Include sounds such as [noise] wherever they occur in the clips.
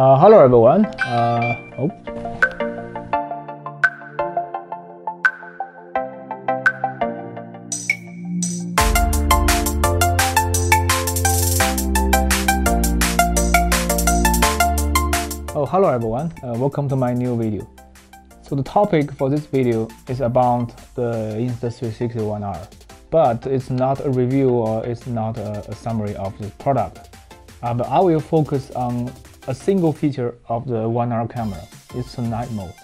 Uh, hello everyone. Uh, oh. Oh, hello everyone. Uh, welcome to my new video. So the topic for this video is about the Insta360 One R, but it's not a review or it's not a, a summary of the product. Uh, but I will focus on a single feature of the One R camera. It's a night mode.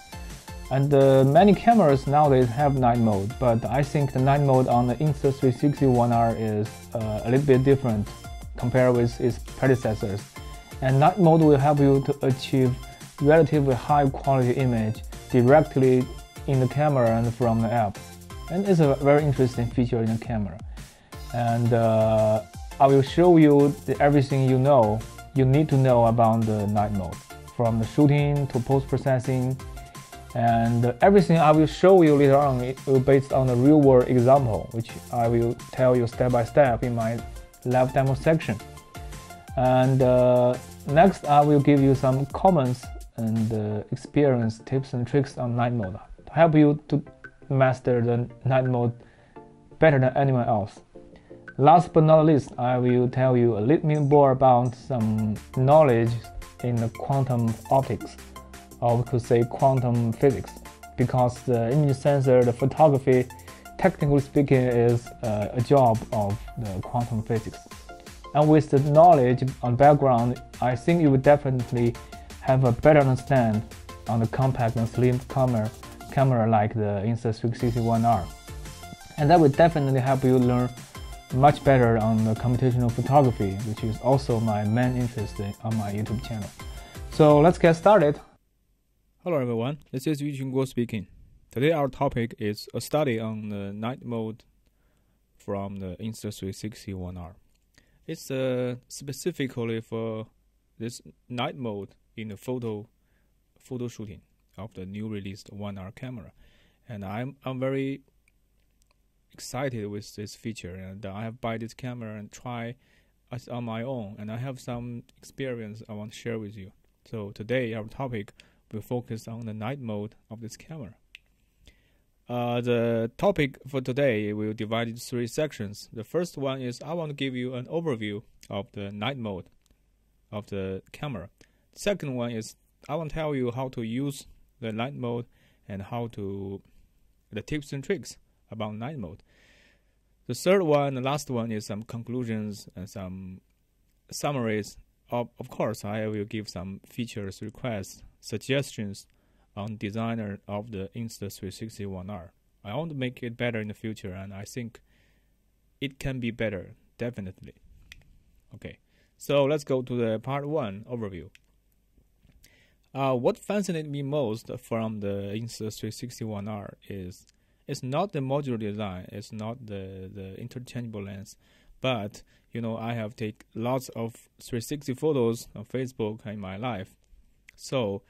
And uh, many cameras nowadays have night mode, but I think the night mode on the Insta360 One R is uh, a little bit different compared with its predecessors and night mode will help you to achieve relatively high quality image directly in the camera and from the app. And it's a very interesting feature in the camera. And uh, I will show you the, everything you know, you need to know about the night mode, from the shooting to post-processing, and everything I will show you later on will based on a real-world example, which I will tell you step by step in my live demo section. And uh, next, I will give you some comments and uh, experience tips and tricks on night mode to help you to master the night mode better than anyone else. Last but not least, I will tell you a little bit more about some knowledge in the quantum optics, or we could say quantum physics, because the image sensor, the photography, technically speaking, is uh, a job of the quantum physics. And with the knowledge on background, I think you will definitely have a better understand on the compact and slim camera, camera like the Insta360 One R. And that will definitely help you learn much better on the computational photography, which is also my main interest on my YouTube channel. So let's get started. Hello everyone, this is Yu Guo speaking. Today our topic is a study on the night mode from the Insta360 One R. It's uh, specifically for this night mode in the photo photo shooting of the new released One R camera, and I'm I'm very excited with this feature, and I have buy this camera and try it on my own, and I have some experience I want to share with you. So today our topic will focus on the night mode of this camera. Uh, the topic for today will divide into three sections. The first one is I want to give you an overview of the night mode of the camera. Second one is I want to tell you how to use the night mode and how to the tips and tricks about night mode. The third one, the last one is some conclusions and some summaries. Of, of course, I will give some features, requests, suggestions on designer of the Insta360 One R. I want to make it better in the future, and I think it can be better, definitely. Okay, so let's go to the part one overview. Uh, what fascinated me most from the Insta360 One R is it's not the modular design, it's not the, the interchangeable lens, but you know I have take lots of 360 photos on Facebook in my life, so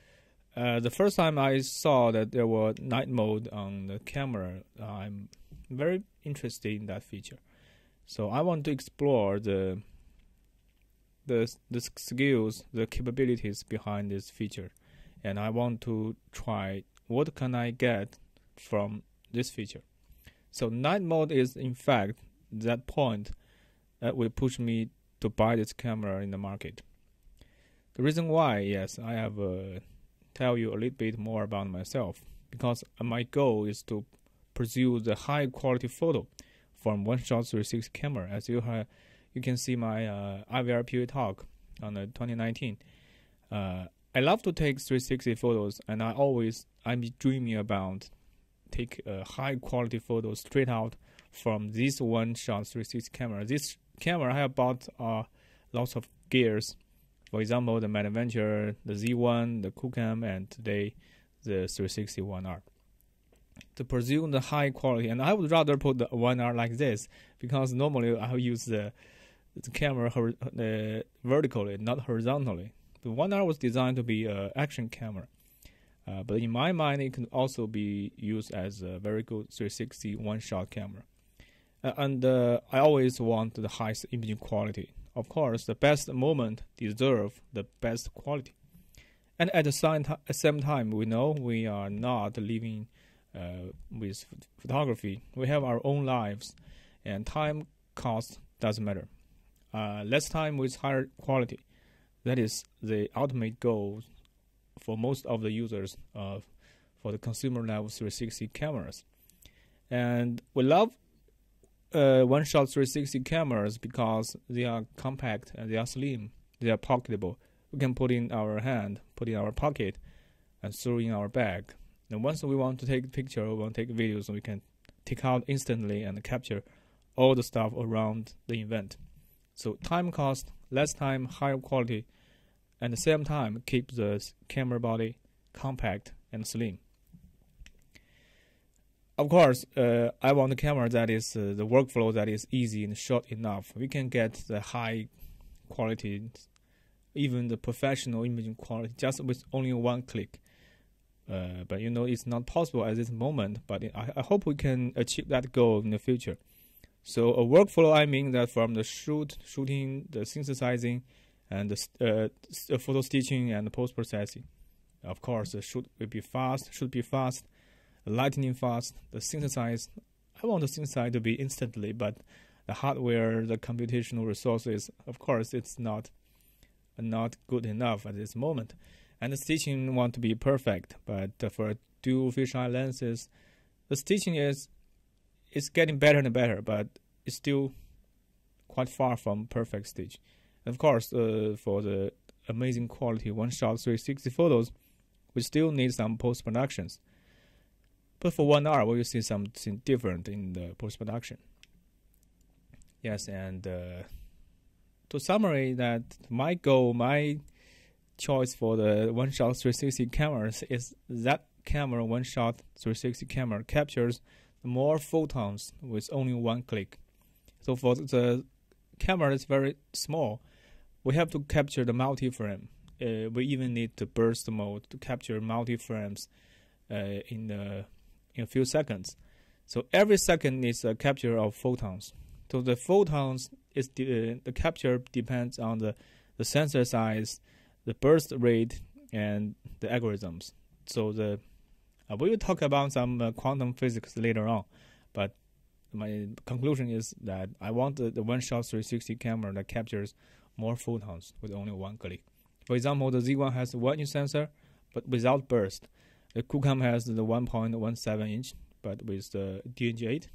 uh, the first time I saw that there was night mode on the camera, I'm very interested in that feature. So I want to explore the the the skills, the capabilities behind this feature, and I want to try what can I get from this feature. So night mode is in fact that point that will push me to buy this camera in the market. The reason why, yes, I have a tell you a little bit more about myself because my goal is to pursue the high quality photo from one shot 360 camera as you have you can see my uh, IVR talk on the 2019 uh, I love to take 360 photos and I always I'm dreaming about take a high quality photo straight out from this one shot 360 camera this camera I have bought uh, lots of gears for example, the Madventure, the Z1, the QooCam, and today the 360 One-R. To pursue the high quality, and I would rather put the One-R like this because normally I use the the camera uh, vertically, not horizontally. The One-R was designed to be an action camera. Uh, but in my mind, it can also be used as a very good 360 one-shot camera. Uh, and uh, I always want the highest imaging quality of course, the best moment deserve the best quality. And at the same, same time, we know we are not living uh, with photography. We have our own lives, and time cost doesn't matter. Uh, less time with higher quality. That is the ultimate goal for most of the users of for the consumer level 360 cameras. And we love uh, one-shot 360 cameras because they are compact and they are slim. They are pocketable. We can put in our hand, put in our pocket, and throw in our bag. And once we want to take picture or want to take videos, we can take out instantly and capture all the stuff around the event. So time cost, less time, higher quality, at the same time keep the camera body compact and slim. Of course, uh, I want a camera that is uh, the workflow that is easy and short enough. We can get the high quality, even the professional imaging quality, just with only one click. Uh, but you know, it's not possible at this moment. But I, I hope we can achieve that goal in the future. So a workflow, I mean that from the shoot, shooting, the synthesizing, and uh, uh, uh, photo stitching and post processing. Of course, will be fast, should be fast, lightning fast. The synthesize, I want the synthesize to be instantly, but the hardware, the computational resources, of course, it's not not good enough at this moment. And the stitching want to be perfect, but uh, for dual fisheye lenses, the stitching is it's getting better and better, but it's still quite far from perfect stitch. Of course, uh, for the amazing quality one-shot 360 photos, we still need some post-productions. But for One R, we will see something different in the post-production. Yes, and uh, to summarize that, my goal, my choice for the one-shot 360 cameras is that camera, one-shot 360 camera, captures more photons with only one click. So for the camera is very small, we have to capture the multi-frame. Uh, we even need the burst mode to capture multi-frames uh, in, the, in a few seconds. So every second is a capture of photons. So the photons is the, the capture depends on the, the sensor size, the burst rate, and the algorithms. So the uh, we will talk about some uh, quantum physics later on, but my conclusion is that I want the, the one-shot 360 camera that captures more photons with only one click. For example, the Z1 has one inch sensor, but without burst. The QooCam has the 1.17 inch, but with the DNG8.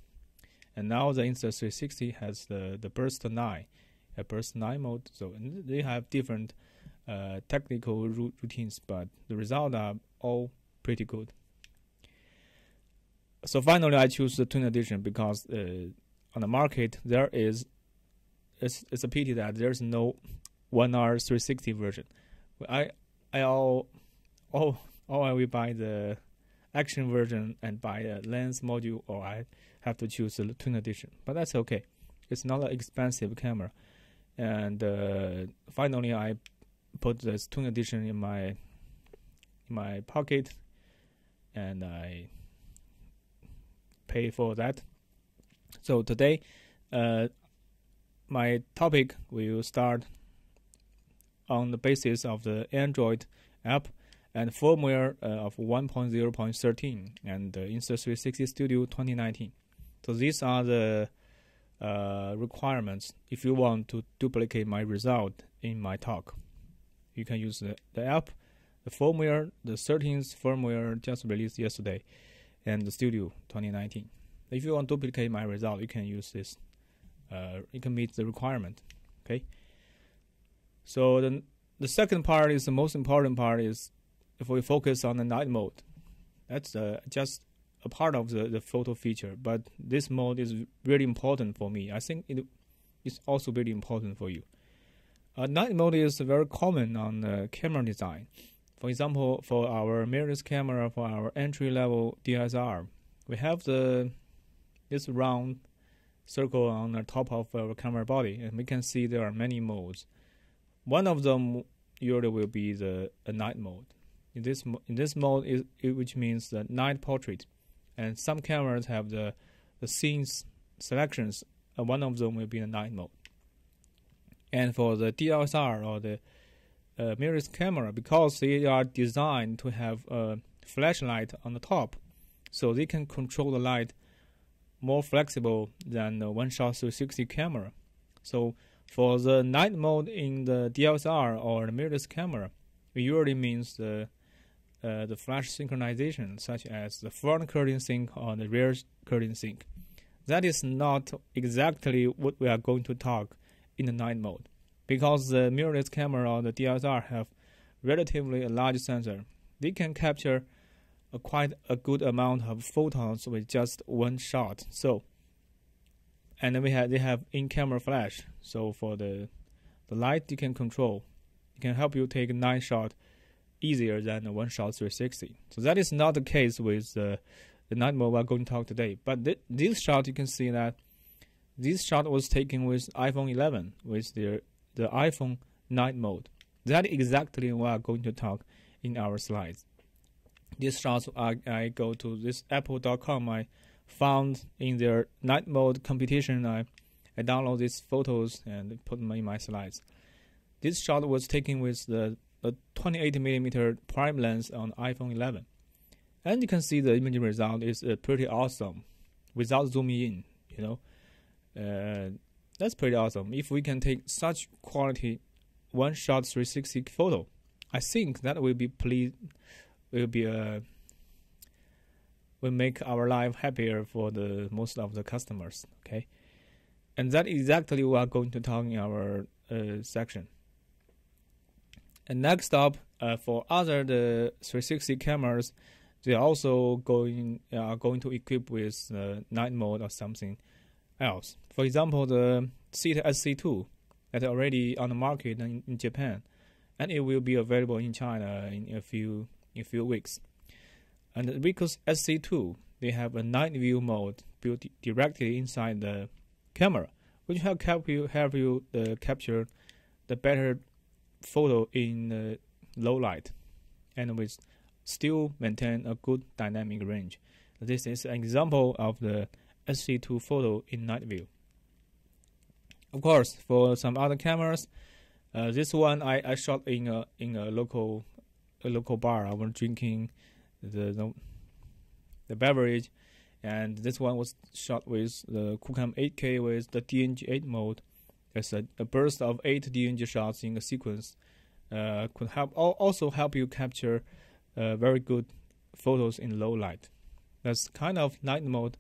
And now the Insta360 has the, the burst 9, a burst 9 mode. So they have different uh, technical routines, but the results are all pretty good so finally, I choose the twin edition because uh, on the market there is it's it's a pity that there's no one R three sixty version. I I all all all I will buy the action version and buy a lens module, or I have to choose the twin edition. But that's okay. It's not an expensive camera. And uh, finally, I put this twin edition in my in my pocket, and I pay for that. So today, uh, my topic will start on the basis of the Android app and firmware uh, of 1.0.13 and the Insta360 Studio 2019. So these are the uh, requirements if you want to duplicate my result in my talk. You can use the, the app, the firmware, the 13th firmware just released yesterday, and the Studio 2019. If you want to duplicate my result, you can use this. Uh, you can meet the requirement. Okay. So the the second part is the most important part is if we focus on the night mode. That's uh, just a part of the, the photo feature, but this mode is really important for me. I think it is also very important for you. Uh, night mode is very common on the camera design. For example, for our mirrorless camera, for our entry level DSLR, we have the this round circle on the top of our camera body, and we can see there are many modes. One of them usually will be the a night mode. In this in this mode, is which means the night portrait, and some cameras have the the scenes selections. And one of them will be the night mode. And for the DSLR or the uh, mirrorless camera, because they are designed to have a flashlight on the top, so they can control the light more flexible than the one-shot 360 camera. So for the night mode in the DSLR or the mirrorless camera, it usually means the uh, the flash synchronization, such as the front curtain sync or the rear curtain sync. That is not exactly what we are going to talk in the night mode, because the mirrorless camera or the DSLR have relatively a large sensor. They can capture a quite a good amount of photons with just one shot. So, and then we have they have in-camera flash. So for the the light you can control, it can help you take night shot easier than a one-shot 360. So that is not the case with uh, the night mode we're going to talk today. But th- this shot you can see that this shot was taken with iPhone 11 with the the iPhone night mode. That exactly what I'm going to talk in our slides. This shots I, I go to this apple.com I found in their night mode competition I I download these photos and put them in my slides. This shot was taken with the, the 28 millimeter prime lens on iPhone 11, and you can see the image result is uh, pretty awesome, without zooming in. You know, uh, that's pretty awesome. If we can take such quality one-shot 360 photo, I think that will be please will be a uh, will make our life happier for the most of the customers. Okay, and that exactly we are going to talk in our uh, section. And next up, uh, for other the 360 cameras, they also going are going to equip with uh, night mode or something else. For example, the Theta SC2 that already on the market in, in Japan, and it will be available in China in a few in few weeks. And the Ricoh SC2, they have a night view mode built directly inside the camera, which help help you help you uh, capture the better photo in uh, low light, and with still maintain a good dynamic range. This is an example of the SC2 photo in night view. Of course, for some other cameras, uh, this one I, I shot in a in a local a local bar. I was drinking the, the the beverage, and this one was shot with the QooCam 8K with the DNG8 mode. It's a, a burst of eight DNG shots in a sequence. Uh, could help also help you capture uh, very good photos in low light. That's kind of night mode,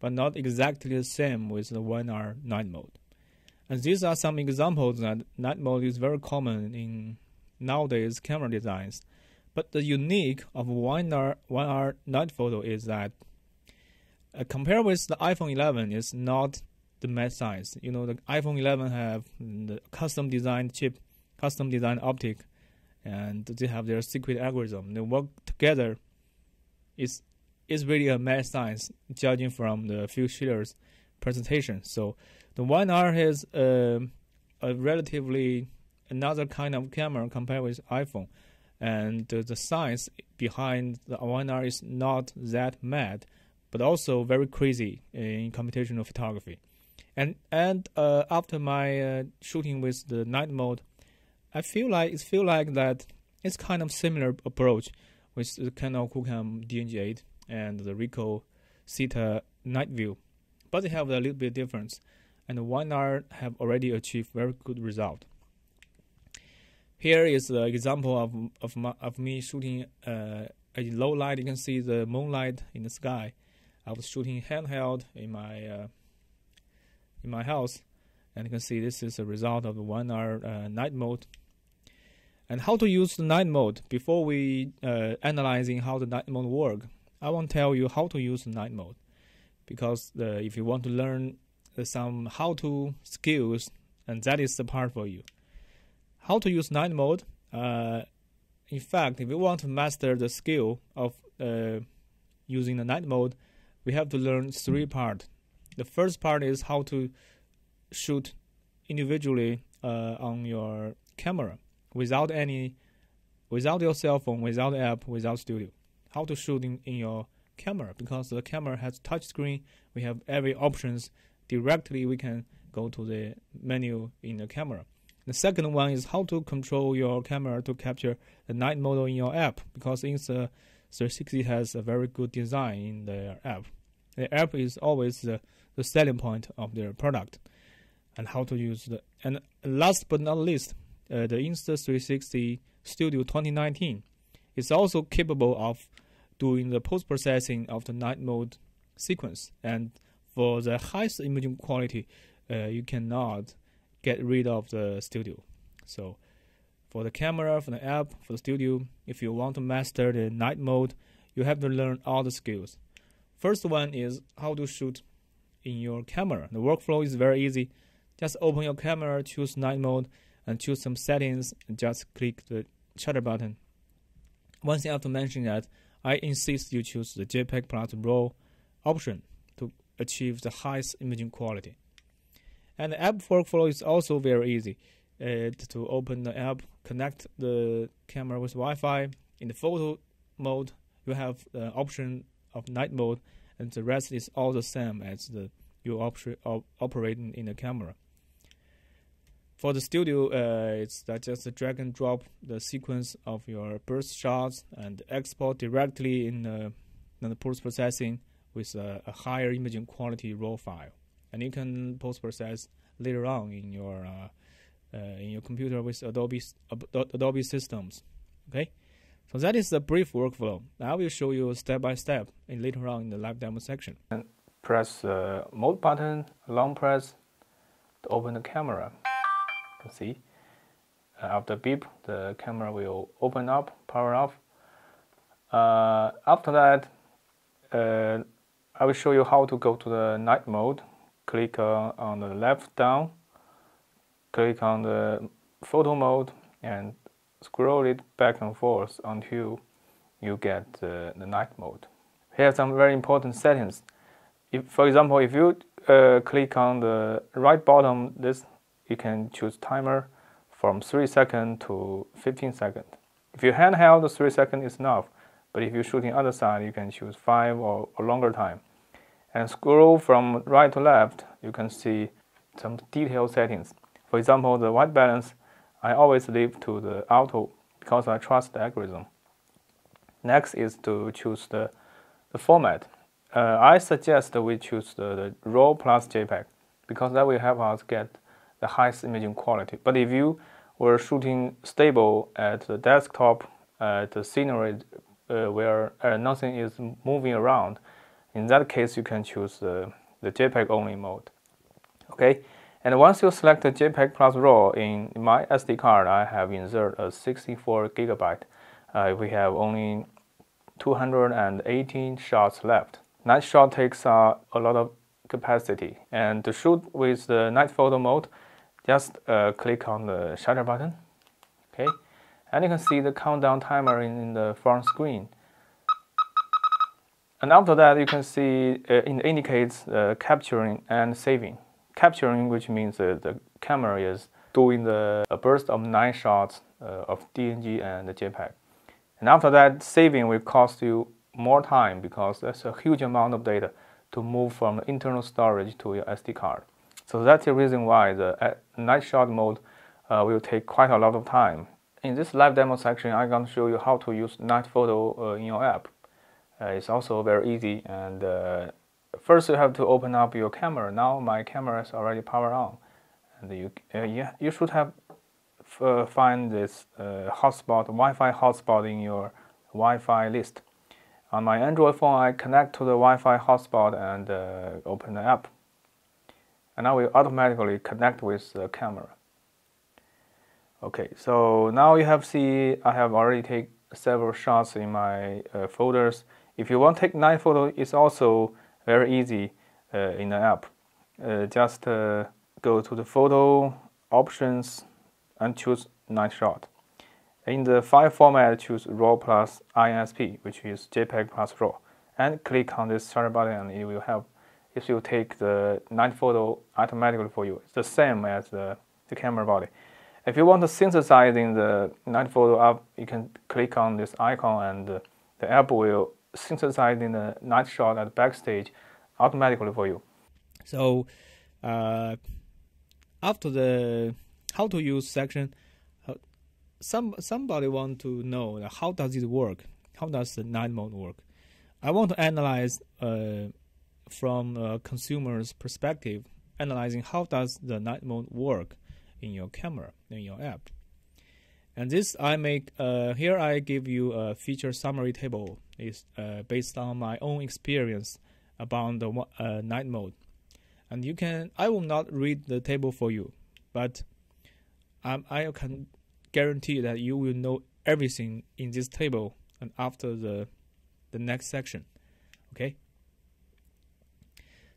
but not exactly the same with the 1R night mode. And these are some examples that night mode is very common in nowadays camera designs. But the unique of 1R, 1R night photo is that uh, compared with the iPhone 11, it's not the matte size. You know, the iPhone 11 have the custom designed chip, custom designed optic, and they have their secret algorithm. They work together. It's it's really a matte size, judging from the Phil Schiller's presentation. So the 1R has uh, a relatively another kind of camera compared with iPhone and the science behind the 1R is not that mad, but also very crazy in computational photography. And and uh, after my uh, shooting with the night mode, I feel like it feel like that it's kind of similar approach with the Kandao QooCam DNG8 and the Ricoh Theta Night View, but they have a little bit difference, and the 1R have already achieved very good result. Here is the example of of, my, of me shooting uh, a low light. You can see the moonlight in the sky. I was shooting handheld in my uh, in my house, and you can see this is a result of the One R uh, night mode. And how to use the night mode before we uh, analyzing how the night mode work. I want to tell you how to use the night mode, because uh, if you want to learn some how-to skills, and that is the part for you how to use night mode. Uh, in fact, if we want to master the skill of uh, using the night mode, we have to learn three parts. The first part is how to shoot individually uh, on your camera without any, without your cell phone, without app, without studio. How to shoot in, in your camera because the camera has touch screen. We have every options directly. We can go to the menu in the camera. The second one is how to control your camera to capture the night mode in your app because Insta360 has a very good design in their app. The app is always the, the selling point of their product and how to use the and last but not least, uh, the Insta360 Studio 2019 is also capable of doing the post processing of the night mode sequence and for the highest imaging quality, uh, you cannot get rid of the studio. So for the camera, for the app, for the studio, if you want to master the night mode, you have to learn all the skills. First one is how to shoot in your camera. The workflow is very easy. Just open your camera, choose night mode, and choose some settings, and just click the shutter button. One thing I have to mention that I insist you choose the JPEG plus RAW option to achieve the highest imaging quality. And the app workflow is also very easy. Uh, to open the app, connect the camera with Wi-Fi. In the photo mode, you have the option of night mode, and the rest is all the same as the you oper- op- operating in the camera. For the studio, uh, it's just drag and drop the sequence of your burst shots and export directly in the, in the post processing with a, a higher imaging quality raw file and you can post process later on in your uh, uh, in your computer with Adobe Adobe systems. Okay, so that is the brief workflow. I will show you step by step later on in the live demo section. And press the mode button, long press to open the camera. You can see after beep, the camera will open up, power off. Uh, after that, uh, I will show you how to go to the night mode click on the left down, click on the photo mode and scroll it back and forth until you get uh, the night mode. Here are some very important settings. If, for example, if you uh, click on the right bottom, this you can choose timer from 3 second to 15 second. If you handheld, 3 second is enough, but if you're shooting other side, you can choose 5 or, or longer time and scroll from right to left, you can see some detailed settings. For example, the white balance, I always leave to the auto because I trust the algorithm. Next is to choose the, the format. Uh, I suggest we choose the, the RAW plus JPEG because that will help us get the highest imaging quality. But if you were shooting stable at the desktop, at the scenery uh, where uh, nothing is moving around, in that case, you can choose the, the JPEG only mode. Okay, and once you select the JPEG plus RAW in my SD card, I have inserted a 64 gigabyte. Uh, we have only 218 shots left. Night shot takes uh, a lot of capacity, and to shoot with the night photo mode, just uh, click on the shutter button. Okay, and you can see the countdown timer in, in the front screen. And after that, you can see uh, it indicates uh, capturing and saving. Capturing, which means uh, the camera is doing the a burst of nine shots uh, of DNG and the JPEG. And after that, saving will cost you more time because that's a huge amount of data to move from internal storage to your SD card. So that's the reason why the uh, night shot mode uh, will take quite a lot of time. In this live demo section, I'm going to show you how to use night photo in your app. Uh, it's also very easy and uh, first you have to open up your camera. Now my camera is already powered on and you, uh, yeah, you should have find this hotspot, Wi-Fi hotspot in your Wi-Fi list. On my Android phone, I connect to the Wi-Fi hotspot and uh, open the app. And I will automatically connect with the camera. Okay, so now you have see I have already take several shots in my uh, folders. If you want to take night photo, it's also very easy uh, in the app. Uh, just uh, go to the photo options and choose night shot. In the file format, choose RAW plus ISP, which is JPEG plus RAW, and click on this shutter button, and it will help. It will take the night photo automatically for you. It's the same as the, the camera body. If you want to synthesize in the night photo app, you can click on this icon, and the app will synthesizing the night shot at backstage automatically for you. So, uh, after the how to use section. Uh, some somebody want to know how does it work? How does the night mode work? I want to analyze uh, from a consumer's perspective, analyzing how does the night mode work in your camera in your app. And this I make uh, here. I give you a feature summary table is uh, based on my own experience about the uh, night mode. And you can I will not read the table for you, but um, I can guarantee that you will know everything in this table and after the the next section. Okay.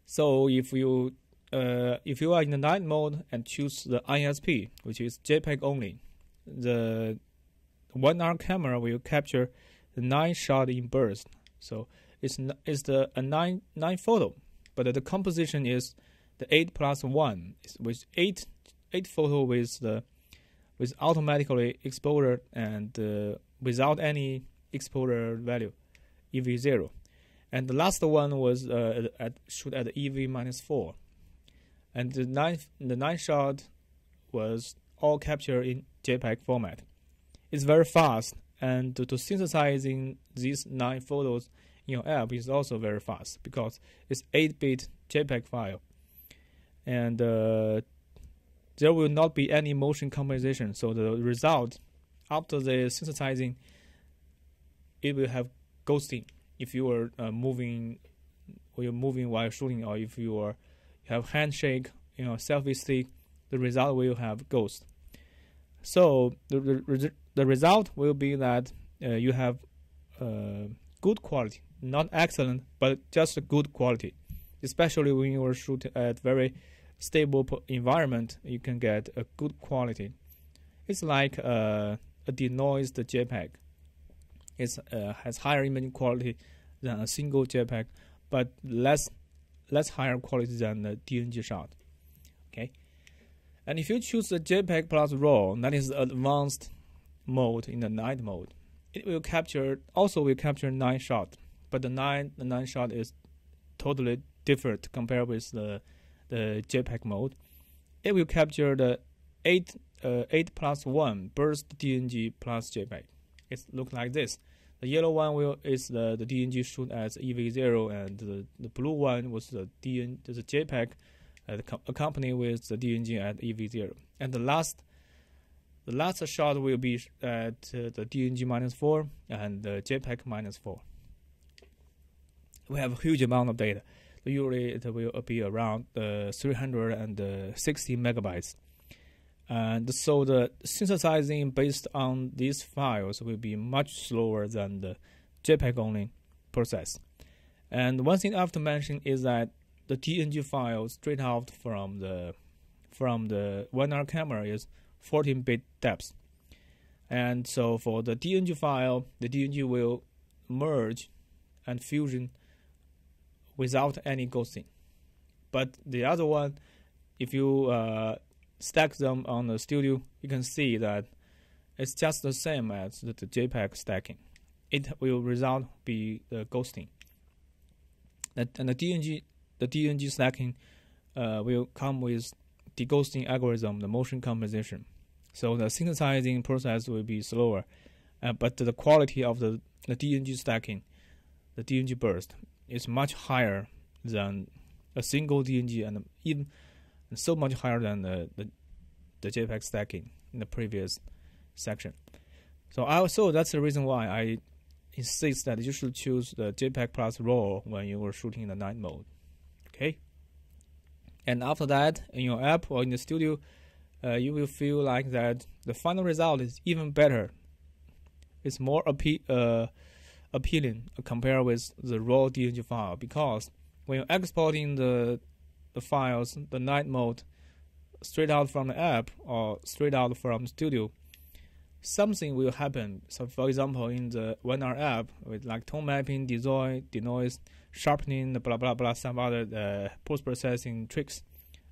So if you uh, if you are in the night mode and choose the ISP, which is JPEG only, the One R camera will capture the nine shot in burst. So it's it's the a nine nine photo, but the composition is the eight plus one, with eight eight photo with the with automatically exposure and uh, without any exposure value, EV zero, and the last one was uh, at shoot at EV minus four, and the nine the nine shot was all captured in JPEG format. It's very fast, and to, synthesizing these nine photos in your app is also very fast because it's 8-bit JPEG file, and uh, there will not be any motion compensation. So the result after the synthesizing, it will have ghosting if you are uh, moving, or you're moving while shooting, or if you are you have handshake, you know, selfie stick, the result will have ghost. So the the, the result will be that uh, you have uh, good quality, not excellent, but just good quality. Especially when you are shooting at very stable environment, you can get a good quality. It's like uh, a denoised JPEG. It uh, has higher image quality than a single JPEG, but less less higher quality than the DNG shot. Okay. And if you choose the JPEG plus RAW, that is advanced mode in the night mode, it will capture also will capture nine shot, but the nine the nine shot is totally different compared with the the JPEG mode. It will capture the eight uh, eight plus one burst DNG plus JPEG. It looks like this. The yellow one will is the, the DNG shoot as EV0, and the, the blue one was the DN the JPEG uh, accompanied with the DNG at EV0. And the last the last shot will be at uh, the DNG minus 4 and the JPEG minus 4. We have a huge amount of data. Usually it will be around uh, 360 megabytes. And so the synthesizing based on these files will be much slower than the JPEG only process. And one thing I have to mention is that the DNG file straight out from the from the 1R camera is 14-bit depth. And so for the DNG file, the DNG will merge and fusion without any ghosting. But the other one, if you uh, stack them on the studio, you can see that it's just the same as the, the JPEG stacking. It will result be the ghosting. And the DNG the DNG stacking uh, will come with the deghosting algorithm, the motion compensation. So the synthesizing process will be slower, uh, but the quality of the, the DNG stacking, the DNG burst, is much higher than a single DNG and even so much higher than the, the, the JPEG stacking in the previous section. So I so that's the reason why I insist that you should choose the JPEG plus RAW when you were shooting in the night mode and after that in your app or in the studio uh, you will feel like that the final result is even better it's more appe- uh, appealing compared with the raw DNG file because when you're exporting the the files the night mode straight out from the app or straight out from studio something will happen. So, for example, in the 1R app with like tone mapping, denoise, denoise, sharpening, blah blah blah, some other uh, post processing tricks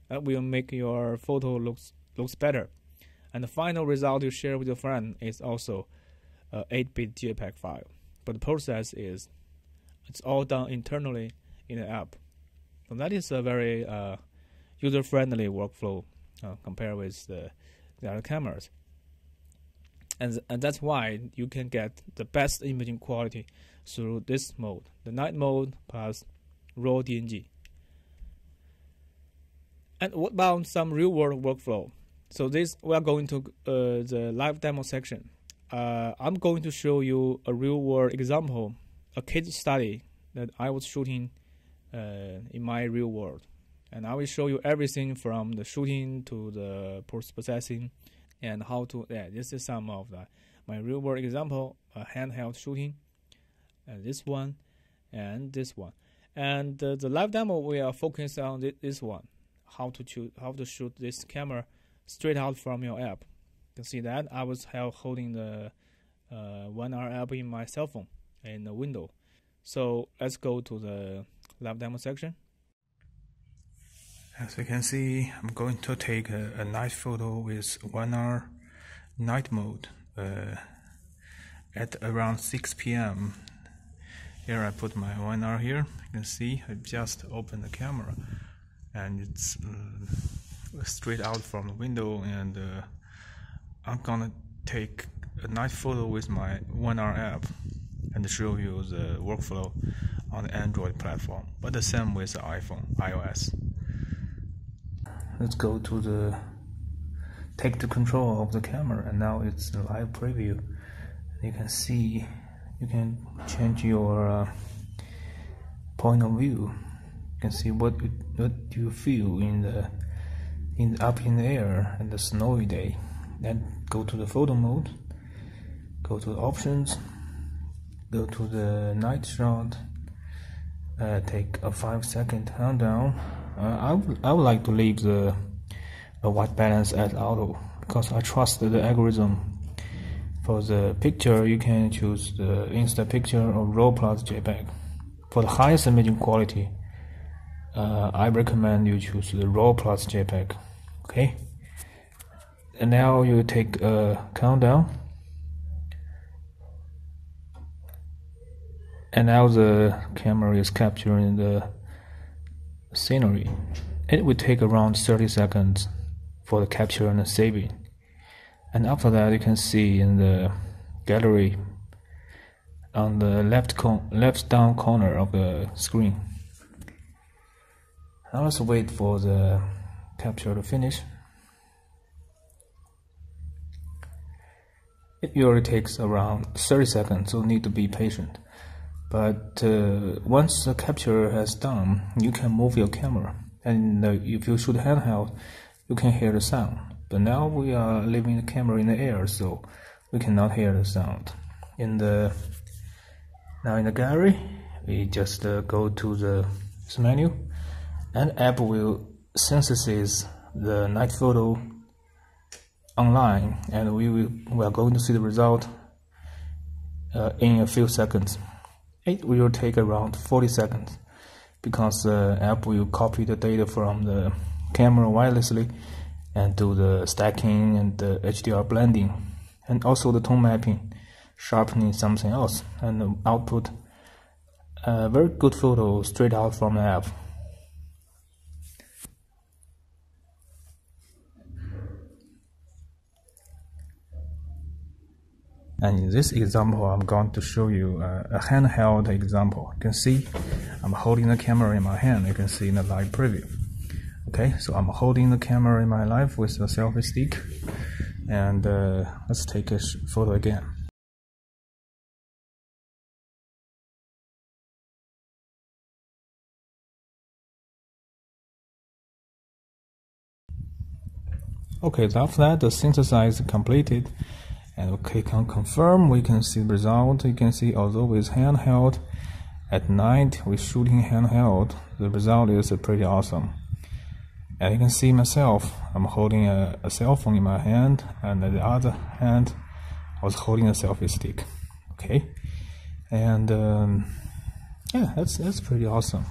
that will make your photo looks looks better. And the final result you share with your friend is also a 8-bit JPEG file. But the process is it's all done internally in the app. So that is a very uh, user-friendly workflow uh, compared with the the cameras, and and that's why you can get the best imaging quality through this mode, the night mode plus raw DNG. And what about some real world workflow? So this we are going to uh, the live demo section. Uh, I'm going to show you a real world example, a case study that I was shooting uh, in my real world, and I will show you everything from the shooting to the post processing, and how to. Yeah, this is some of the my real world example, a handheld shooting, and this one, and this one, and uh, the live demo we are focused on this, one how to choose how to shoot this camera straight out from your app. You can see that I was holding the uh, one R app in my cell phone in the window. So let's go to the live demo section. As you can see, I'm going to take a, a night photo with one R night mode uh, at around 6 p.m. Here I put my one R here. You can see I just opened the camera and it's uh, straight out from the window and uh, I'm gonna take a night photo with my one R app and show you the workflow on the Android platform but the same with the iPhone iOS let's go to the take the control of the camera and now it's live preview you can see you can change your uh, point of view you can see what what you feel in the in up in the air and the snowy day. Then go to the photo mode, go to the options, go to the night shot. Uh, take a five second countdown. Uh, I would I would like to leave the uh, white balance as auto because I trust the algorithm. For the picture, you can choose the Instapicture or RAW plus JPEG. For the highest imaging quality, uh, I recommend you choose the RAW plus JPEG. Okay. And now you take a countdown. And now the camera is capturing the scenery. It will take around 30 seconds for the capture and the saving. And after that, you can see in the gallery on the left, left down corner of the screen. Now let's wait for the capture to finish. It usually takes around 30 seconds, so need to be patient. But uh, once the capture has done, you can move your camera, and uh, if you shoot handheld, you can hear the sound. But now we are leaving the camera in the air, so we cannot hear the sound. In the now in the gallery, we just uh, go to the menu and app will synthesize the night photo online and we, will, we are going to see the result uh, in a few seconds. It will take around 40 seconds because the app will copy the data from the camera wirelessly and do the stacking and the HDR blending and also the tone mapping, sharpening something else and output a very good photo straight out from the app. And in this example, I'm going to show you a, a, handheld example. You can see I'm holding the camera in my hand. You can see in the live preview. Okay, so I'm holding the camera in my life with a selfie stick. And uh, let's take a photo again. Okay, after that, the synthesize completed and we click on confirm we can see the result you can see although with handheld at night with shooting handheld the result is pretty awesome and you can see myself. I'm holding a, a cell phone in my hand and the other hand I was holding a selfie stick. Okay? And um, yeah that's that's pretty awesome.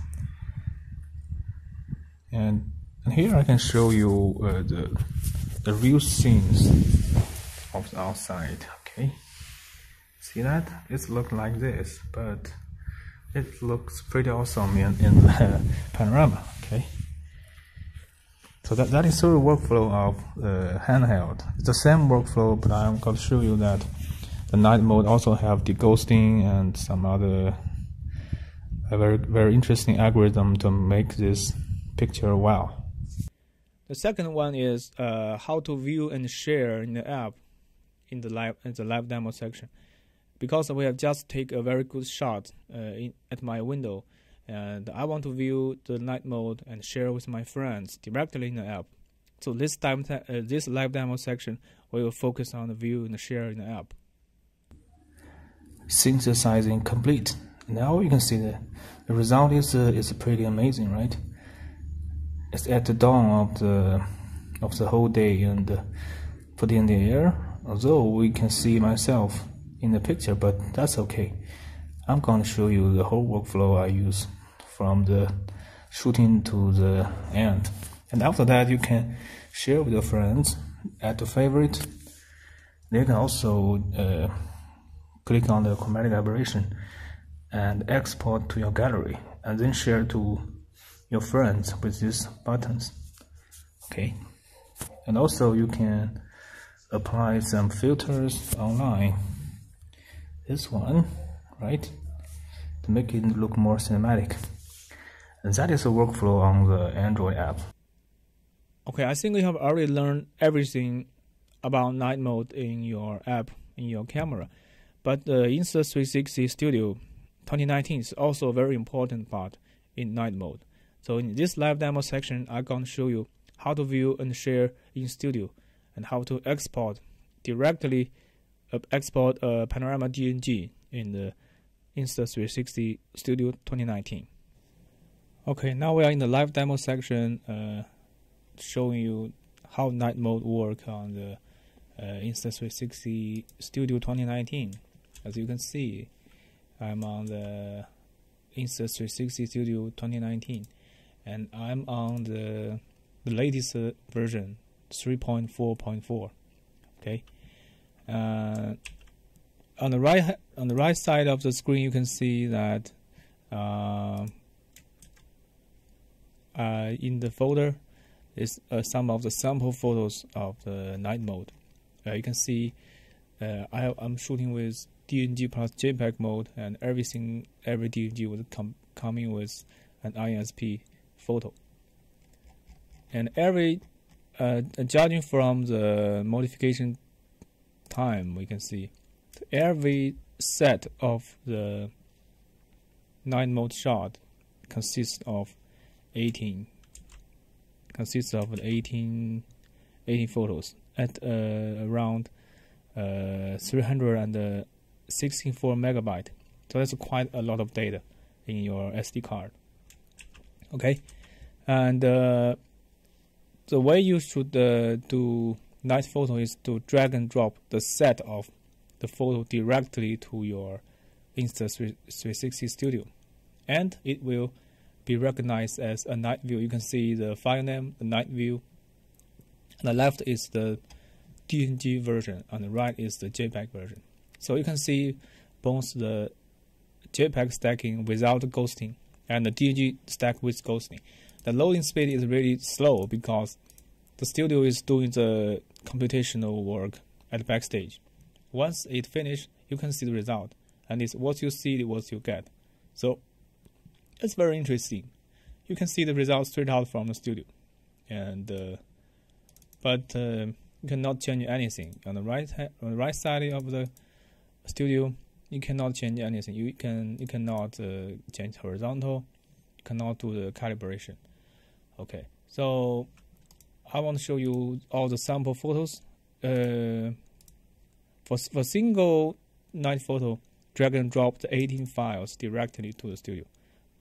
And, and here I can show you uh, the the real scenes of the outside okay? See that? It looks like this but it looks pretty awesome in, in the [laughs] panorama okay So that, that is the workflow of the handheld. It's the same workflow, but I'm going to show you that the night mode also have the ghosting and some other very very interesting algorithm to make this picture wow. The second one is uh, how to view and share in the app in the live in the live demo section. Because we have just take a very good shot uh, in, at my window, and I want to view the night mode and share with my friends directly in the app. So this time, uh, this live demo section, we will focus on the view and the share in the app. Synthesizing complete. Now you can see the, the result is uh, is pretty amazing, right? It's at the dawn of the of the whole day and uh, put in the air. Although we can see myself in the picture, but that's okay. I'm going to show you the whole workflow I use from the shooting to the end. And after that, you can share with your friends, add to favorite. They can also uh, click on the chromatic aberration and export to your gallery and then share to your friends with these buttons. Okay. And also you can apply some filters online. This one right? To make it look more cinematic. And that is a workflow on the Android app. Okay, I think you have already learned everything about night mode in your app, in your camera. But the Insta360 Studio 2019 is also a very important part in night mode. So in this live demo section, I'm going to show you how to view and share in Studio and how to export directly uh, export a panorama DNG in the Insta360 Studio 2019. Okay, now we are in the live demo section, uh, showing you how night mode work on the uh, Insta360 Studio 2019. As you can see, I'm on the Insta360 Studio 2019, and I'm on the the latest uh, version 3.4.4. Okay, uh, on the right on the right side of the screen, you can see that uh, uh, in the folder is uh, some of the sample photos of the night mode. Uh, you can see uh, I, am shooting with DNG plus JPEG mode, and everything every DNG was com coming with an ISP photo. And every uh, judging from the modification time, we can see every set of the 9 mode shot consists of 18 consists of 18 18 photos at uh, around uh, 364 megabyte. So that's quite a lot of data in your SD card. Okay? And uh, the way you should uh, do night photo is to drag and drop the set of the photo directly to your Insta360 Studio, and it will be recognized as a night view. You can see the file name, the night view. On the left is the DNG version, on the right is the JPEG version. So you can see both the JPEG stacking without ghosting and the DNG stack with ghosting. The loading speed is really slow because the studio is doing the computational work at the backstage. Once it finished, you can see the result, and it's what you see, what you get. So it's very interesting. You can see the results straight out from the studio, and uh, but uh, you cannot change anything on the right on the right side of the studio. You cannot change anything. You can you cannot uh, change horizontal. You cannot do the calibration. Okay, so I want to show you all the sample photos. Uh, for, for single night photo, drag and drop the 18 files directly to the studio.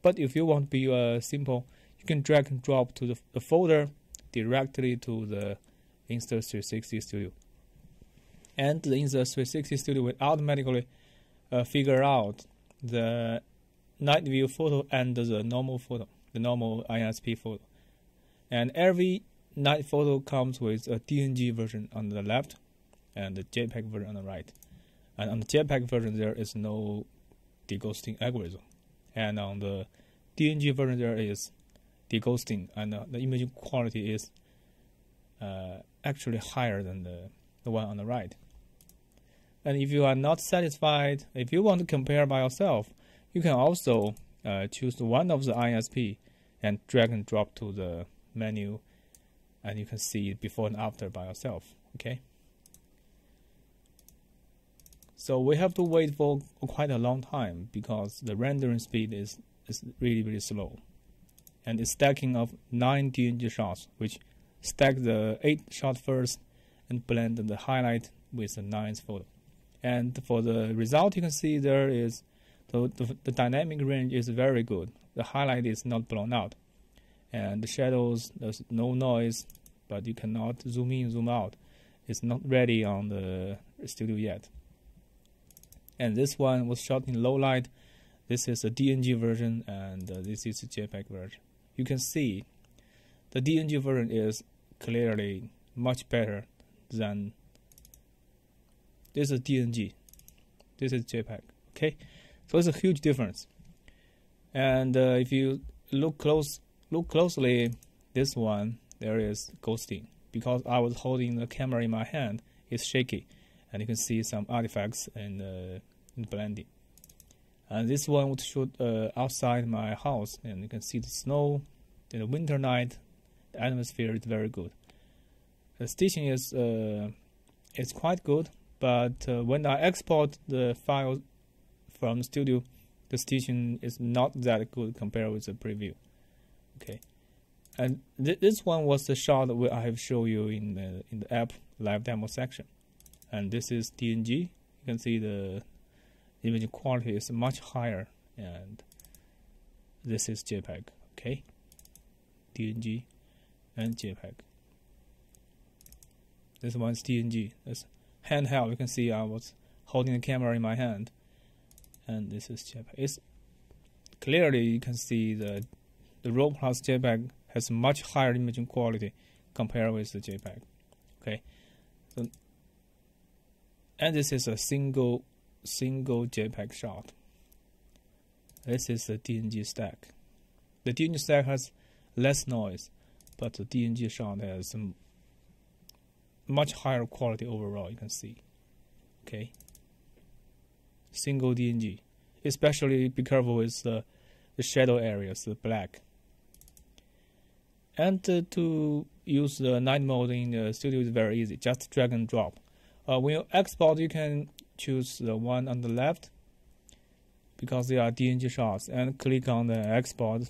But if you want to be uh, simple, you can drag and drop to the, the folder directly to the Insta360 Studio. And the Insta360 Studio will automatically uh, figure out the night view photo and the normal photo, the normal ISP photo. And every night photo comes with a DNG version on the left and the JPEG version on the right. And on the JPEG version, there is no deghosting algorithm. And on the DNG version, there is deghosting, and uh, the image quality is uh, actually higher than the, the one on the right. And if you are not satisfied, if you want to compare by yourself, you can also uh, choose one of the ISP and drag and drop to the menu and you can see before and after by yourself okay so we have to wait for quite a long time because the rendering speed is, is really really slow. And it's stacking of 9 DNG shots which stack the 8 shot first and blend the highlight with the 9th photo. And for the result you can see there is the, the, the dynamic range is very good. The highlight is not blown out. And the shadows there's no noise but you cannot zoom in zoom out. It's not ready on the studio yet and this one was shot in low light. This is a DNG version and uh, this is a JPEG version. You can see the DNG version is clearly much better than this is DNG this is JPEG okay? So it's a huge difference. And uh, if you look close look closely, this one there is ghosting because I was holding the camera in my hand. It's shaky, and you can see some artifacts in, uh, blending. And this one would shoot uh, outside my house, and you can see the snow. In the winter night, the atmosphere is very good. The stitching is uh, is quite good, but uh, when I export the file from the studio, the stitching is not that good compared with the preview. Okay, and th this one was the shot that I have shown you in the in the app live demo section, and this is DNG. You can see the image quality is much higher, and this is JPEG. Okay, DNG and JPEG. This one's DNG. This handheld. You can see uh, I was holding the camera in my hand, and this is JPEG. It's clearly you can see the the RAW plus JPEG has much higher imaging quality compared with the JPEG. Okay, so and this is a single single JPEG shot. This is the DNG stack. The DNG stack has less noise, but the DNG shot has much higher quality overall. You can see. Okay. Single DNG, especially be careful with the the shadow areas, the black. And uh, to use the night mode in the studio is very easy. Just drag and drop. Uh, when you export, you can choose the one on the left because they are DNG shots, and click on the export.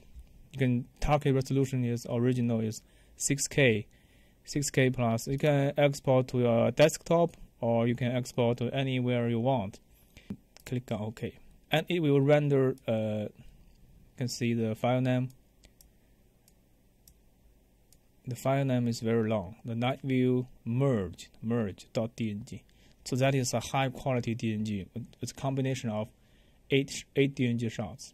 You can target resolution is original is 6K, 6K plus. You can export to your desktop or you can export to anywhere you want. Click on OK, and it will render. Uh, you can see the file name the file name is very long. The night view merge merge.dng. So that is a high quality DNG. It's a combination of eight eight DNG shots,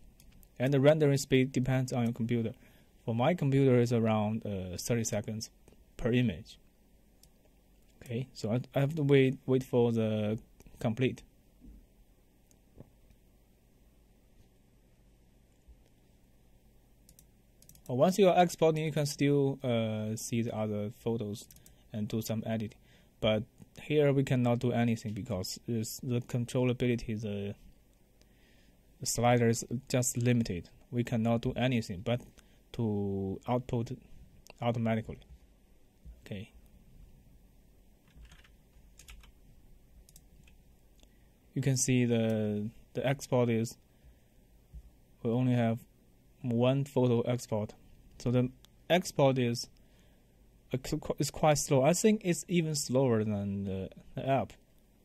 and the rendering speed depends on your computer. For my computer, is around uh, 30 seconds per image. Okay, so I, I have to wait wait for the complete. once you are exporting, you can still uh, see the other photos and do some editing. But here we cannot do anything because the controllability, the, slider is just limited. We cannot do anything but to output automatically. Okay. You can see the the export is we only have one photo export. So the export is is quite slow. I think it's even slower than the, the app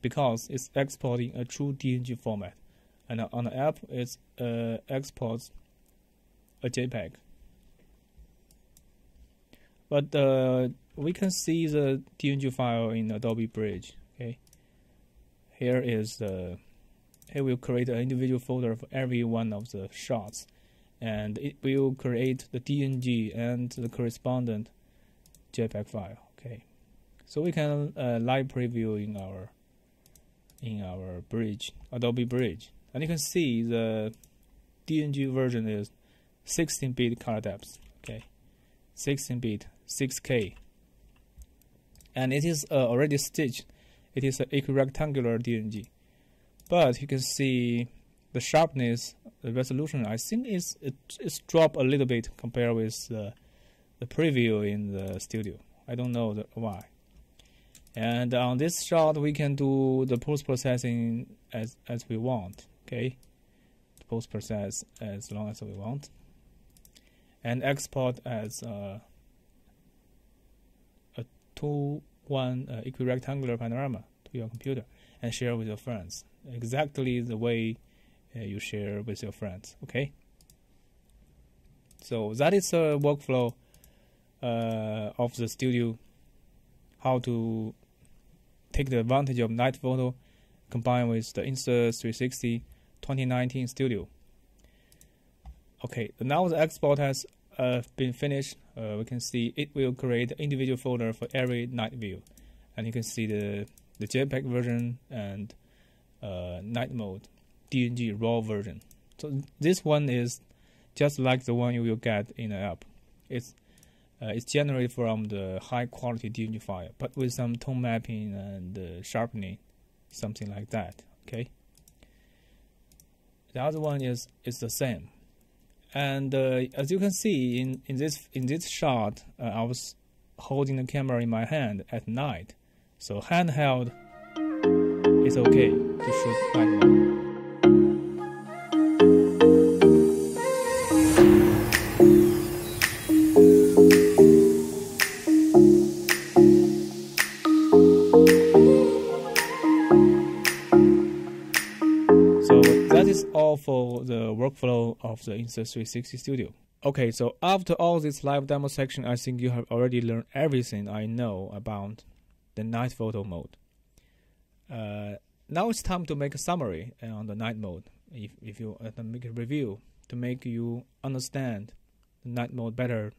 because it's exporting a true DNG format, and on the app it uh, exports a JPEG. But uh, we can see the DNG file in Adobe Bridge. Okay, here is the here we'll create an individual folder for every one of the shots and it will create the DNG and the correspondent JPEG file. Okay, so we can uh, live preview in our in our bridge, Adobe Bridge, and you can see the DNG version is 16-bit color depth. Okay, 16-bit, 6K. and it is uh, already stitched. It is an equirectangular DNG, but you can see the sharpness, the resolution. I think is it, it's dropped a little bit compared with the the preview in the studio. I don't know the, why. And on this shot, we can do the post processing as as we want. Okay, post process as long as we want, and export as uh, a two one uh, equirectangular panorama to your computer and share with your friends. Exactly the way uh, you share with your friends. Okay. So that is a workflow uh, of the studio. How to take the advantage of night photo combined with the Insta360 2019 Studio. Okay, now the export has uh, been finished. Uh, we can see it will create individual folder for every night view, and you can see the the JPEG version and uh, night mode DNG raw version. So this one is just like the one you will get in the app. It's it's generated from the high quality file, but with some tone mapping and uh, sharpening, something like that. Okay. The other one is is the same, and uh, as you can see in, in this in this shot, uh, I was holding the camera in my hand at night, so handheld is okay to shoot night mode. Of the Insta360 Studio. Okay, so after all this live demo section, I think you have already learned everything I know about the night photo mode. Uh, now it's time to make a summary on the night mode. If, if you uh, make a review to make you understand the night mode better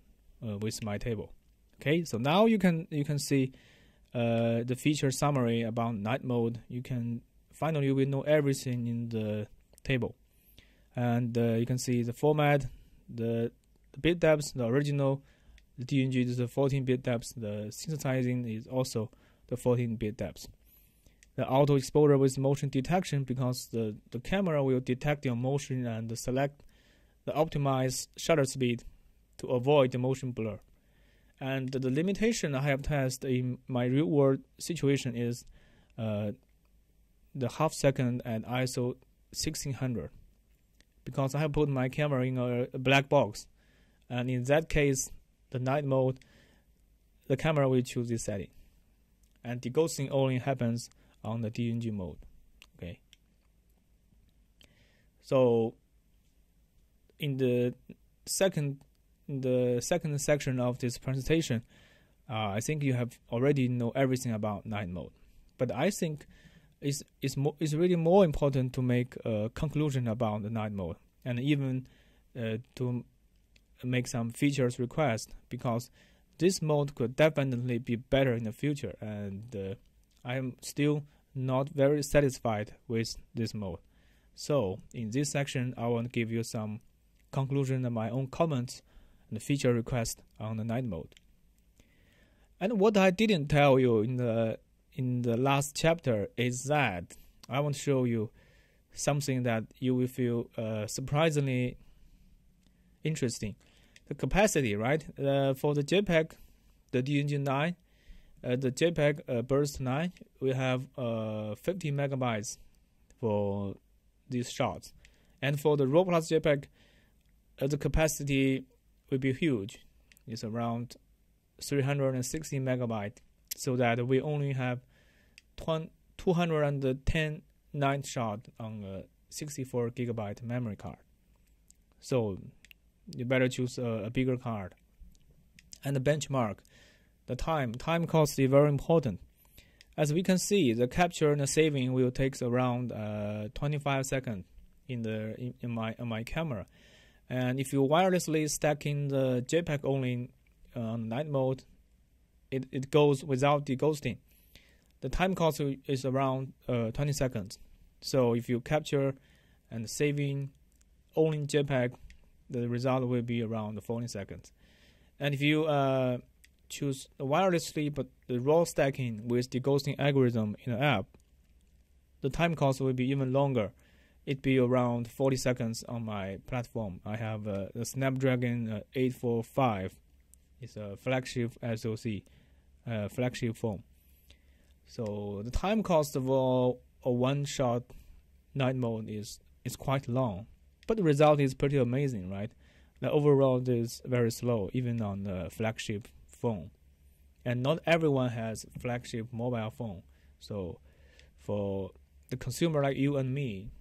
uh, with my table. Okay, so now you can you can see uh, the feature summary about night mode. You can finally you will know everything in the table. And uh, you can see the format, the, the bit depth, the original the DNG is the 14 bit depth, the synthesizing is also the 14 bit depth. The auto exposure with motion detection because the, the camera will detect your motion and select the optimized shutter speed to avoid the motion blur. And the limitation I have tested in my real world situation is uh, the half second at ISO 1600 because I have put my camera in a, black box, and in that case, the night mode, the camera will choose this setting, and deghosting only happens on the DNG mode. Okay. So in the second in the second section of this presentation, uh, I think you have already know everything about night mode, but I think it's it's more it's really more important to make a conclusion about the night mode and even uh, to make some features request because this mode could definitely be better in the future and uh, I am still not very satisfied with this mode. So in this section I want to give you some conclusion and my own comments and feature request on the night mode. And what I didn't tell you in the in the last chapter is that I want to show you something that you will feel uh, surprisingly interesting. The capacity, right? Uh, for the JPEG, the DNG 9, uh, the JPEG uh, burst 9, we have uh, 50 megabytes for these shots. And for the RAW plus JPEG, uh, the capacity will be huge. It's around 360 megabyte so that we only have 210 night shot on a 64 gigabyte memory card. So you better choose a, a bigger card. And the benchmark, the time, time cost is very important. As we can see, the capture and the saving will take around uh, 25 seconds in the in, in my in my camera. And if you wirelessly stack in the JPEG only uh, on night mode, it, it goes without deghosting. The time cost is around uh, 20 seconds. So if you capture and saving only JPEG, the result will be around 40 seconds. And if you uh, choose wirelessly but the raw stacking with the ghosting algorithm in the app, the time cost will be even longer. It'd be around 40 seconds on my platform. I have uh, the Snapdragon uh, 845. It's a flagship SoC, uh, flagship phone. So the time cost of a, a one-shot night mode is is quite long, but the result is pretty amazing, right? The overall is very slow, even on the flagship phone. And not everyone has flagship mobile phone. So for the consumer like you and me,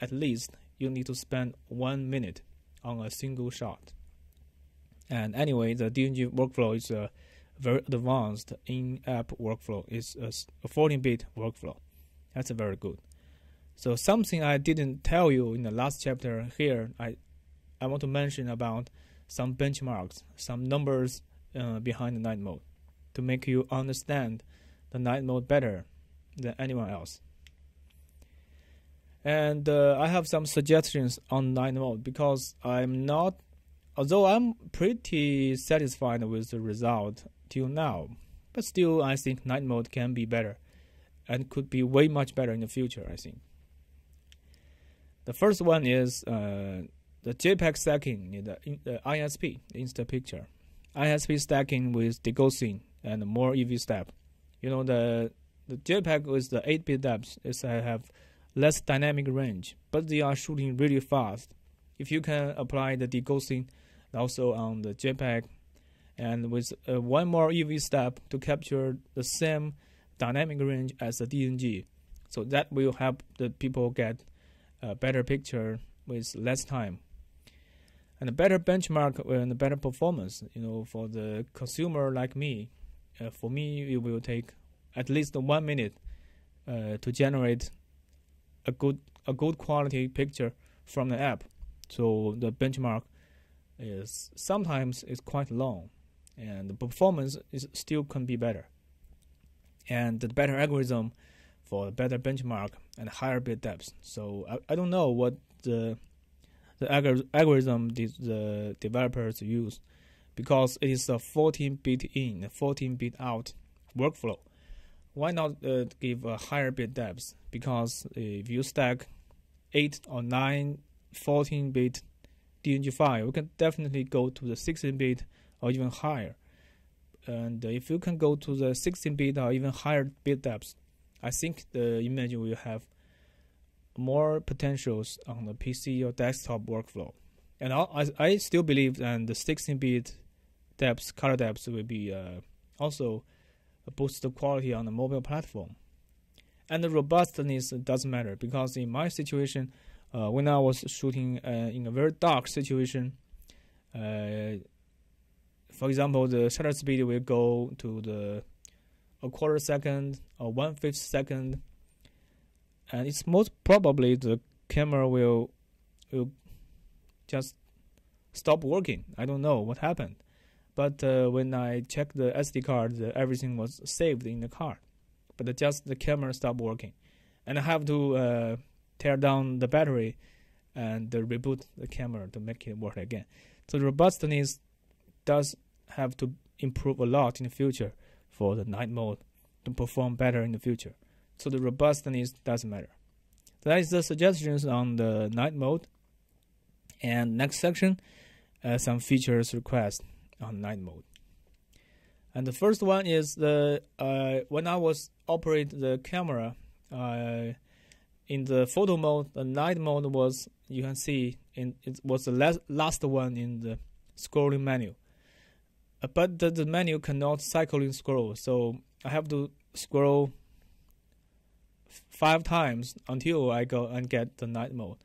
at least you need to spend one minute on a single shot. And anyway, the DNG workflow is a very advanced in-app workflow. It's a 14-bit workflow. That's very good. So something I didn't tell you in the last chapter here, I I want to mention about some benchmarks, some numbers uh, behind the night mode to make you understand the night mode better than anyone else. And uh, I have some suggestions on night mode because I'm not, although I'm pretty satisfied with the result till now, but still I think night mode can be better and could be way much better in the future, I think. The first one is uh, the JPEG stacking, the, ISP, the ISP, Instapicture. ISP stacking with deghosting and more EV step. You know, the the JPEG with the 8-bit depth is I have less dynamic range, but they are shooting really fast. If you can apply the deghosting also on the JPEG and with uh, one more EV step to capture the same dynamic range as the DNG, so that will help the people get a better picture with less time. And a better benchmark and a better performance you know for the consumer like me. Uh, for me it will take at least one minute uh, to generate a good a good quality picture from the app. So the benchmark is sometimes is quite long and the performance is still can be better and the better algorithm for better benchmark and higher bit depth. So I, I don't know what the the algorithm the, the developers use because it is a 14-bit in, 14-bit out workflow. Why not uh, give a higher bit depth? Because if you stack 8 or 9 14-bit DNG file, you can definitely go to the 16-bit or even higher. And if you can go to the 16-bit or even higher bit depth, I think the image will have more potentials on the PC or desktop workflow. And I, I still believe that the 16-bit depth, color depth will be uh, also boost the quality on the mobile platform. And the robustness doesn't matter because in my situation, uh, when I was shooting uh, in a very dark situation, uh, for example, the shutter speed will go to the a quarter second or one fifth second, and it's most probably the camera will will just stop working. I don't know what happened, but uh, when I checked the SD card, uh, everything was saved in the card, but just the camera stopped working, and I have to uh, tear down the battery and reboot the camera to make it work again. So the robustness does have to improve a lot in the future for the night mode to perform better in the future. So the robustness doesn't matter. That is the suggestions on the night mode. And next section, uh, some features request on night mode. And the first one is the uh, when I was operate the camera uh, in the photo mode, the night mode was you can see in it was the last last one in the scrolling menu. Uh, but the, the menu cannot cycling scroll, so I have to scroll five times until I go and get the night mode.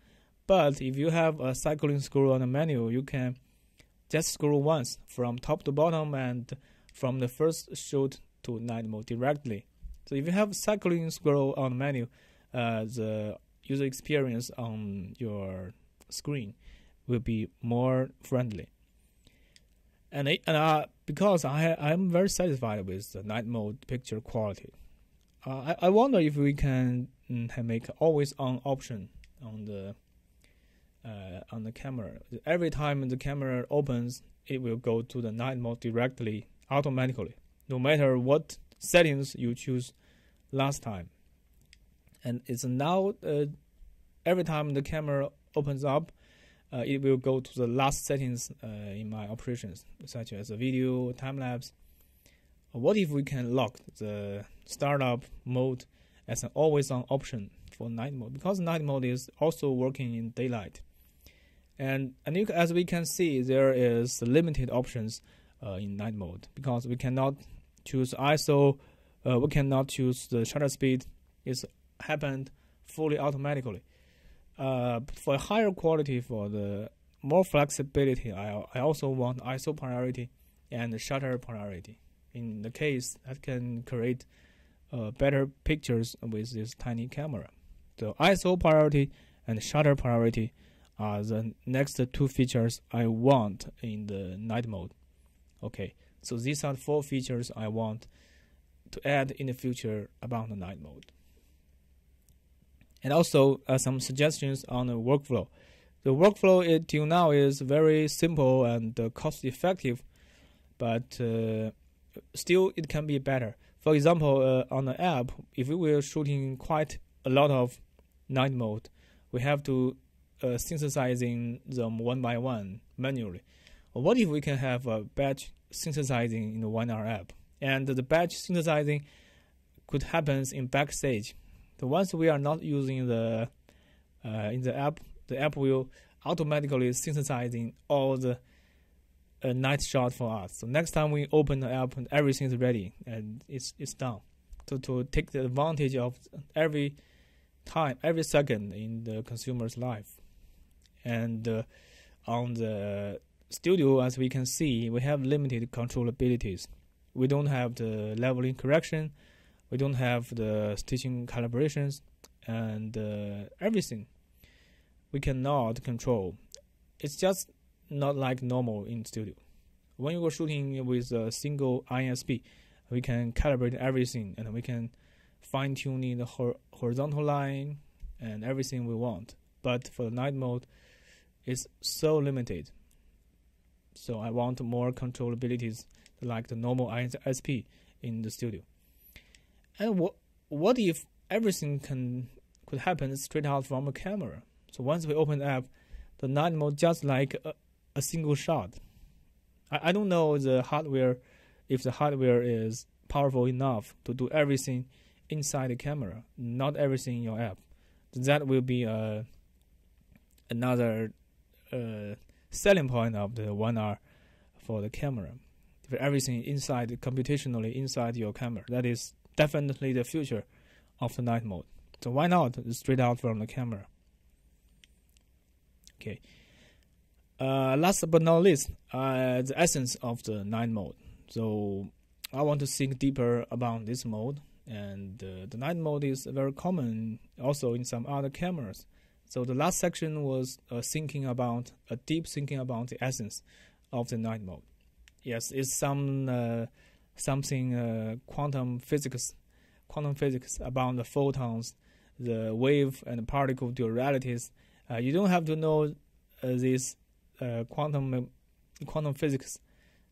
But if you have a cycling scroll on the menu, you can just scroll once from top to bottom and from the first shoot to night mode directly. So if you have cycling scroll on the menu, uh, the user experience on your screen will be more friendly and it, and uh, because I I'm very satisfied with the night mode picture quality. Uh, I I wonder if we can mm, make always on option on the uh, on the camera. Every time the camera opens, it will go to the night mode directly automatically, no matter what settings you choose last time. And it's now uh, every time the camera opens up, uh, it will go to the last settings uh, in my operations, such as a video, time lapse. What if we can lock the startup mode as an always on option for night mode? Because night mode is also working in daylight. And, and you, as we can see, there is limited options uh, in night mode because we cannot choose ISO, uh, we cannot choose the shutter speed. It's happened fully automatically uh, for higher quality, for the more flexibility, I, I also want ISO priority and shutter priority. In the case that can create uh, better pictures with this tiny camera. So ISO priority and shutter priority are the next two features I want in the night mode. Okay, so these are four features I want to add in the future about the night mode and also uh, some suggestions on the workflow. The workflow till now is very simple and uh, cost effective, but uh, still it can be better. For example, uh, on the app, if we were shooting quite a lot of night mode, we have to uh, synthesizing them one by one manually. What if we can have a batch synthesizing in the One R app? And the batch synthesizing could happen in backstage so once we are not using the uh, in the app, the app will automatically synthesizing all the uh, night shot for us. So next time we open the app, everything is ready and it's it's done. So to take the advantage of every time, every second in the consumer's life, and uh, on the studio, as we can see, we have limited controllabilities. We don't have the leveling correction we don't have the stitching calibrations and uh, everything we cannot control. It's just not like normal in studio. When you are shooting with a single ISP, we can calibrate everything and we can fine tuning the hor- horizontal line and everything we want. But for the night mode, it's so limited. So I want more controllabilities like the normal ISP in the studio. And what what if everything can could happen straight out from a camera? So once we open the app, the mode just like a, a single shot. I, I don't know the hardware if the hardware is powerful enough to do everything inside the camera, not everything in your app. That will be uh, another uh, selling point of the one R for the camera. Everything inside computationally inside your camera, that is definitely the future of the night mode. So why not straight out from the camera? Okay. Uh, last but not least, uh, the essence of the night mode. So I want to think deeper about this mode, and uh, the night mode is very common also in some other cameras. So the last section was uh, thinking about a deep thinking about the essence of the night mode. Yes, it's some uh, something uh, quantum physics, quantum physics about the photons, the wave and particle dualities. Uh, you don't have to know uh, this uh, quantum quantum physics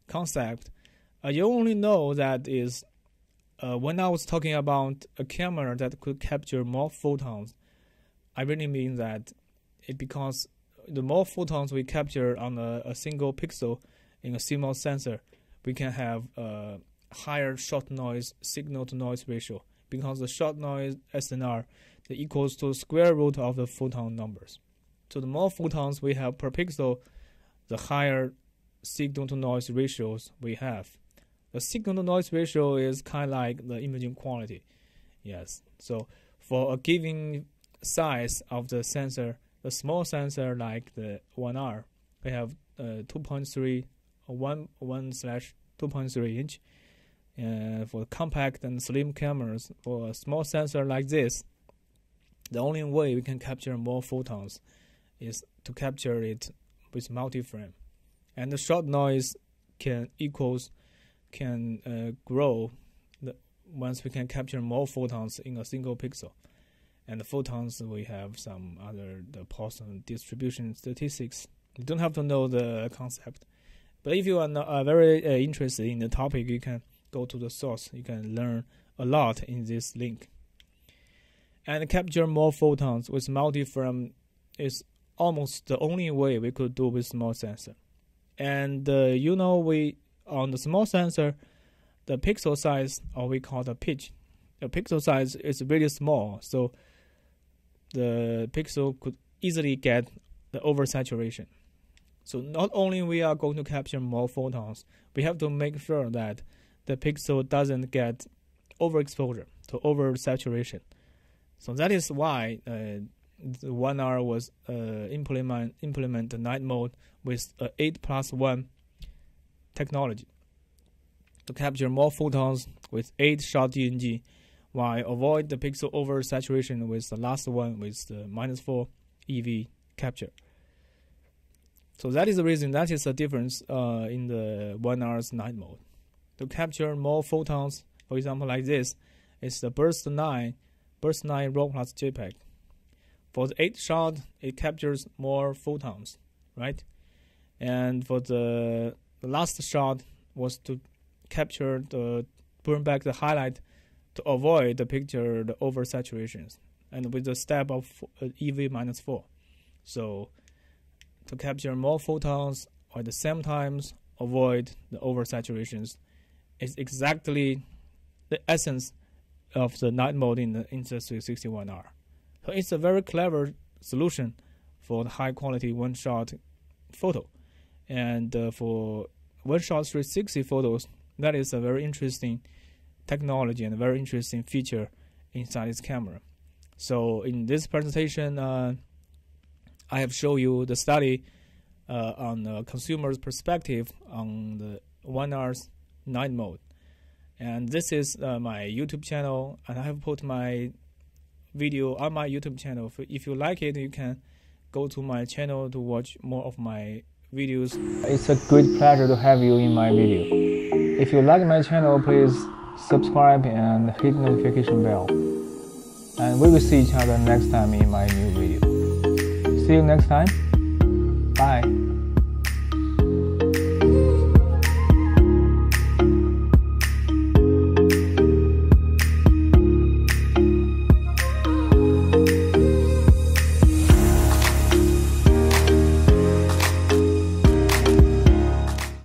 concept. Uh, you only know that is uh, when I was talking about a camera that could capture more photons. I really mean that it because the more photons we capture on a, a single pixel in a CMOS sensor, we can have uh, higher shot noise signal to noise ratio because the shot noise SNR equals to square root of the photon numbers. So the more photons we have per pixel, the higher signal to noise ratios we have. The signal to noise ratio is kind of like the imaging quality. Yes. So for a given size of the sensor, the small sensor like the One R, we have uh, 2.3 1 1 slash 2.3 inch uh, for compact and slim cameras, for a small sensor like this, the only way we can capture more photons is to capture it with multi-frame, and the shot noise can equals can uh, grow the, once we can capture more photons in a single pixel. And the photons we have some other the Poisson distribution statistics. You don't have to know the concept, But if you are not, very uh, interested in the topic, you can go to the source. You can learn a lot in this link. And capture more photons with multi-frame is almost the only way we could do with small sensor. And uh, you know, we on the small sensor, the pixel size, or we call the pitch, the pixel size is really small, so the pixel could easily get the oversaturation. So not only we are going to capture more photons, we have to make sure that the pixel doesn't get overexposure to oversaturation. So that is why uh, the one R was uh, implement implement the night mode with a eight plus one technology to capture more photons with eight shot DNG, while avoid the pixel oversaturation with the last one with the minus four EV capture. So that is the reason that is the difference uh, in the one R's night mode. To capture more photons, for example, like this, is the burst nine, burst nine RAW plus JPEG. For the eight shot, it captures more photons, right? And for the, the last shot was to capture the burn back the highlight to avoid the picture the oversaturations, and with the step of uh, EV minus four. So to capture more photons at the same time avoid the oversaturations is exactly the essence of the night mode in the Insta360 r So it's a very clever solution for the high quality one shot photo. And uh, for one shot 360 photos, that is a very interesting technology and a very interesting feature inside this camera. So in this presentation, uh, I have shown you the study uh, on the consumer's perspective on the one R's night mode. And this is uh, my YouTube channel, and I have put my video on my YouTube channel. If you like it, you can go to my channel to watch more of my videos. It's a great pleasure to have you in my video. If you like my channel, please subscribe and hit notification bell. And we will see each other next time in my new video. See you next time.